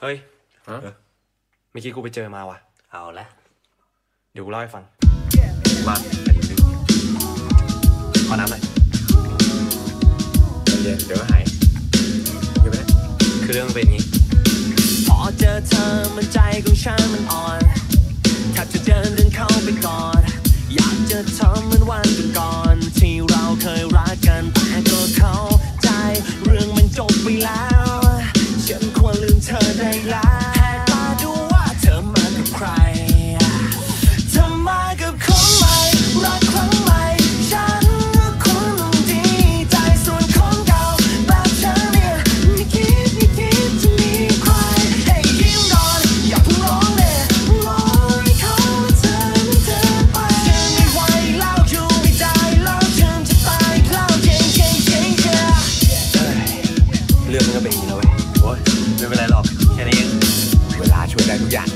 เฮ้ยฮะเมื่อกี้กูไปเจอมาว่ะ เอาละเดี๋ยวกูเล่าให้ฟัง มาขอน้ำหน่อยเดี๋ยวเดี๋ยวหายไม่เป็ไรคือเรื่องเป็นอย่างนี้ พอเจอเธอมันใจของฉันมันอ่อนถ้าจะเดินเดินเข้าไปก่อน อยากจะทำเหมือนวันก่อนที่เราเคยรักกันแต่ก็เข้าใจ เรื่องมันจบไปแล้ว อย่าง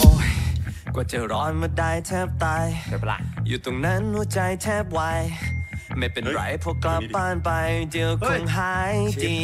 โอ้ยกว่าจะร้อนมาได้แทบตาย เดี๋ยวปะลอยู่ตรงนั้นหัวใจแทบวาย ไม่เป็นไรพวกกลับบ้านไป เดี๋ยวคงหายดี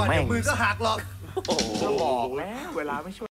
่อนเดี๋ยวมือก็หักหรอกจะบอกแล้วเวลาไม่ช่วย